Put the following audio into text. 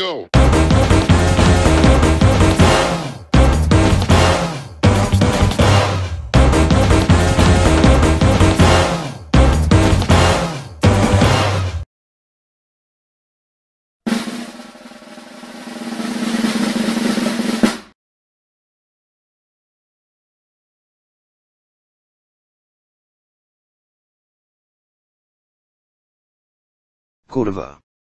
go. Cordova